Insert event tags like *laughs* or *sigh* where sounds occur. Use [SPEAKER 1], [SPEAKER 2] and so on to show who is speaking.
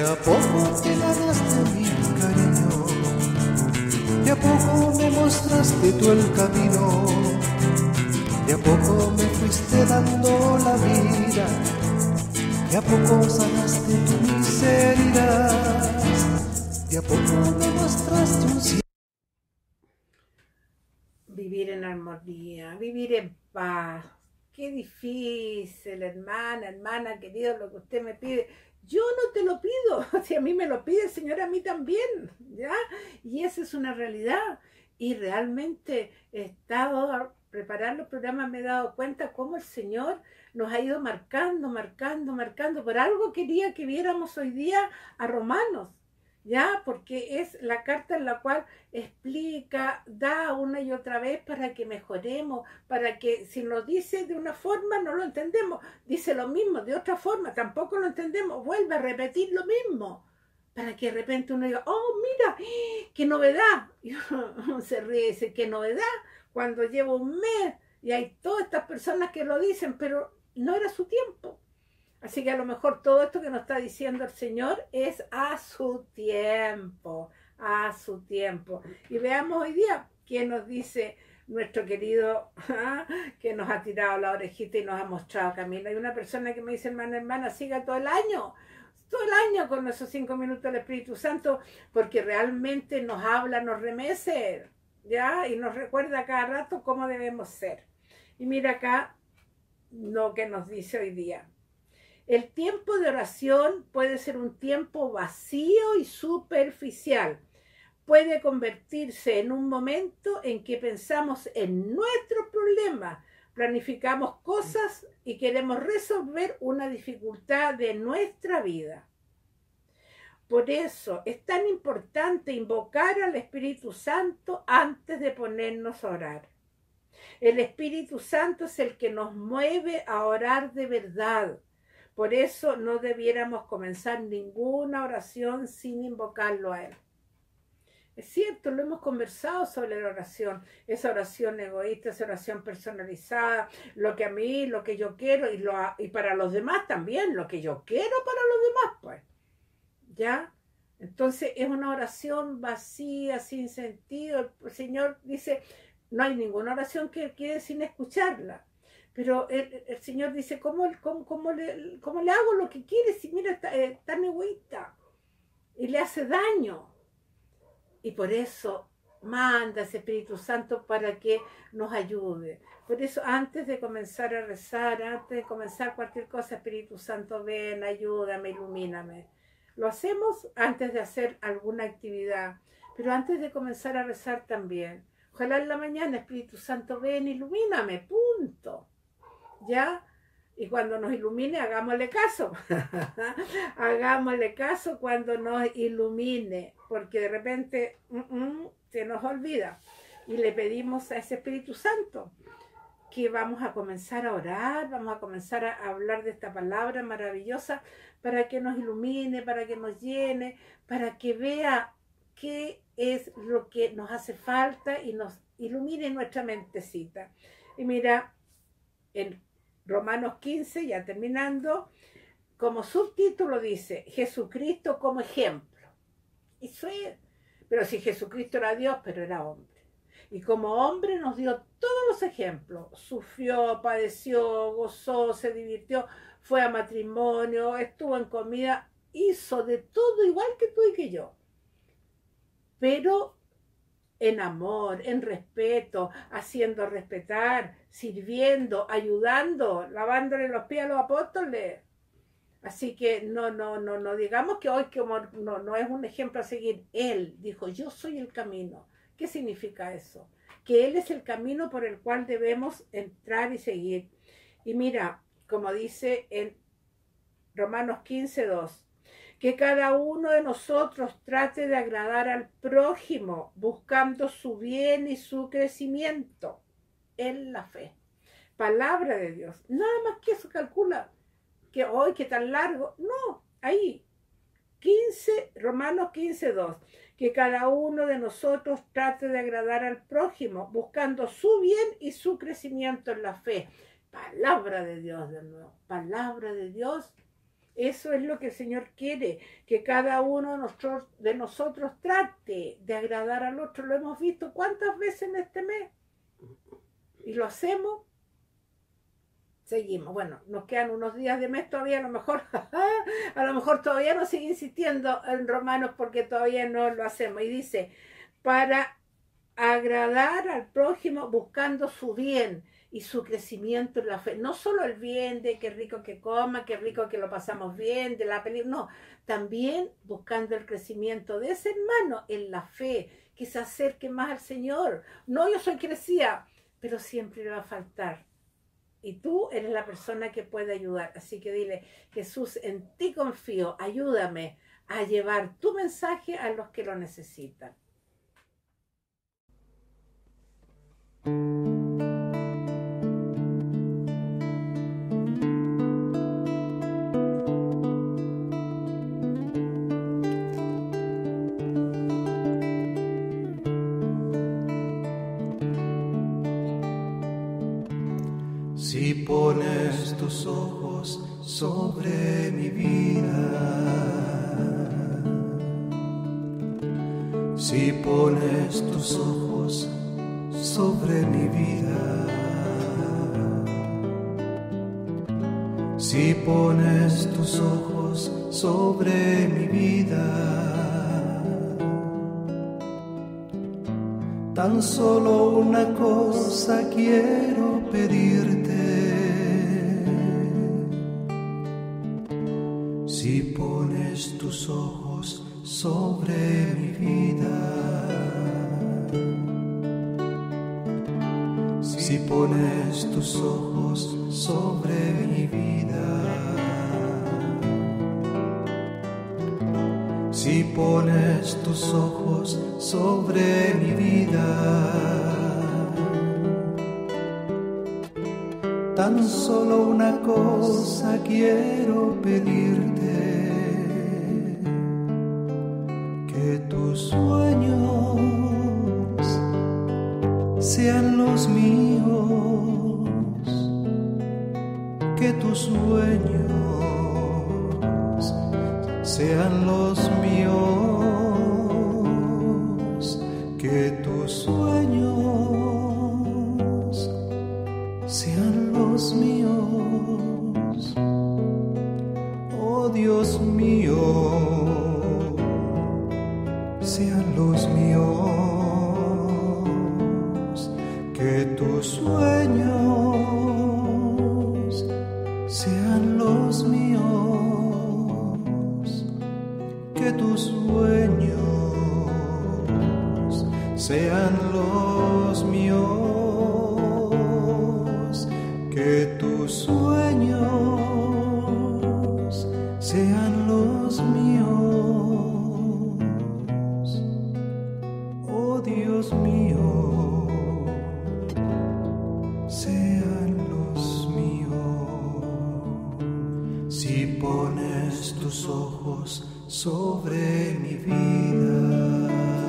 [SPEAKER 1] a poco te ganaste mi cariño, de a poco me mostraste tú el camino, de a poco me fuiste dando la vida, de a poco sanaste tu miseria, de a poco me mostraste un cielo.
[SPEAKER 2] Vivir en armonía, vivir en paz. Qué difícil, hermana, hermana, querido, lo que usted me pide. Yo no te lo pido, *laughs* si a mí me lo pide el Señor, a mí también, ¿ya? Y esa es una realidad. Y realmente he estado a preparar los programas, me he dado cuenta cómo el Señor nos ha ido marcando, marcando, marcando. Por algo quería que viéramos hoy día a Romanos, ¿ya? Porque es la carta en la cual explica, da una y otra vez para que mejoremos, para que si nos dice de una forma no lo entendemos, dice lo mismo de otra forma, tampoco lo entendemos, vuelve a repetir lo mismo, para que de repente uno diga, oh, mira, qué novedad, *laughs* y uno se ríe y dice, qué novedad, cuando llevo un mes y hay todas estas personas que lo dicen, pero no era su tiempo. Así que a lo mejor todo esto que nos está diciendo el Señor es a su tiempo, a su tiempo. Y veamos hoy día quién nos dice nuestro querido *laughs* que nos ha tirado la orejita y nos ha mostrado camino. Hay una persona que me dice, hermana, hermana, siga todo el año, todo el año con esos cinco minutos del Espíritu Santo, porque realmente nos habla, nos remece, ¿ya? Y nos recuerda cada rato cómo debemos ser. Y mira acá lo que nos dice hoy día. El tiempo de oración puede ser un tiempo vacío y superficial. Puede convertirse en un momento en que pensamos en nuestros problemas, planificamos cosas y queremos resolver una dificultad de nuestra vida. Por eso es tan importante invocar al Espíritu Santo antes de ponernos a orar. El Espíritu Santo es el que nos mueve a orar de verdad por eso no debiéramos comenzar ninguna oración sin invocarlo a Él. Es cierto, lo hemos conversado sobre la oración, esa oración egoísta, esa oración personalizada, lo que a mí, lo que yo quiero y, para los demás también, lo que yo quiero para los demás, pues. ¿Ya? Entonces es una oración vacía, sin sentido. El Señor dice, no hay ninguna oración que quede sin escucharla. Pero el, Señor dice, ¿cómo, cómo, cómo, le, ¿cómo, le, hago lo que quiere si mira, está, eh, egoísta? Y le hace daño. Y por eso manda Espíritu Santo para que nos ayude. Por eso antes de comenzar a rezar, antes de comenzar cualquier cosa, Espíritu Santo, ven, ayúdame, ilumíname. Lo hacemos antes de hacer alguna actividad, pero antes de comenzar a rezar también. Ojalá en la mañana, Espíritu Santo, ven, ilumíname, punto. ¿Ya? Y cuando nos ilumine, hagámosle caso. *laughs* hagámosle caso cuando nos ilumine, porque de repente se nos olvida. Y le pedimos a ese Espíritu Santo que vamos a comenzar a orar, vamos a comenzar a hablar de esta palabra maravillosa para que nos ilumine, para que nos llene, para que vea qué es lo que nos hace falta y nos ilumine nuestra mentecita. Y mira, en Romanos 15, ya terminando, como subtítulo dice, Jesucristo como ejemplo. Eso es. Pero si Jesucristo era Dios, pero era hombre. Y como hombre nos dio todos los ejemplos. Sufrió, padeció, gozó, se divirtió, fue a matrimonio, estuvo en comida, hizo de todo igual que tú y que yo. Pero en amor, en respeto, haciendo respetar, sirviendo, ayudando, lavándole los pies a los apóstoles. Así que no, no, no, no digamos que hoy como no, no es un ejemplo a seguir. Él dijo, yo soy el camino. ¿Qué significa eso? Que Él es el camino por el cual debemos entrar y seguir. Y mira, como dice en Romanos 15, 2, que cada uno de nosotros trate de agradar al prójimo, buscando su bien y su crecimiento en la fe. Palabra de Dios. Nada más que eso calcula que hoy, que tan largo. No, ahí. 15, Romanos 15, 2. Que cada uno de nosotros trate de agradar al prójimo, buscando su bien y su crecimiento en la fe. Palabra de Dios de nuevo. Palabra de Dios Eso es lo que el Señor quiere, que cada uno de nosotros, trate de agradar al otro. Lo hemos visto cuántas veces en este mes. Y lo hacemos. Seguimos. Bueno, nos quedan unos días de mes todavía, a lo mejor, *laughs* a lo mejor todavía no sigue insistiendo en Romanos porque todavía no lo hacemos. Y dice, para agradar al prójimo buscando su bien y su crecimiento en la fe. No solo el bien de qué rico que coma, qué rico que lo pasamos bien, de la película, no, también buscando el crecimiento de ese hermano en la fe, que se acerque más al Señor. No, yo soy crecida, pero siempre le va a faltar. Y tú eres la persona que puede ayudar. Así que dile, Jesús, en ti confío, ayúdame a llevar tu mensaje a los que lo necesitan.
[SPEAKER 1] Tus ojos sobre mi vida. Si pones tus ojos sobre mi vida. Si pones tus ojos sobre mi vida. Tan solo una cosa quiero pedirte. Tus ojos sobre mi vida. Si pones tus ojos sobre mi vida. Si pones tus ojos sobre mi vida. Tan solo una cosa quiero pedirte sean los míos, que tus sueños sean los míos, que tus sueños sean los míos, míos, que tus sueños sean los míos, que tus sueños sean los míos, sobre mi vida.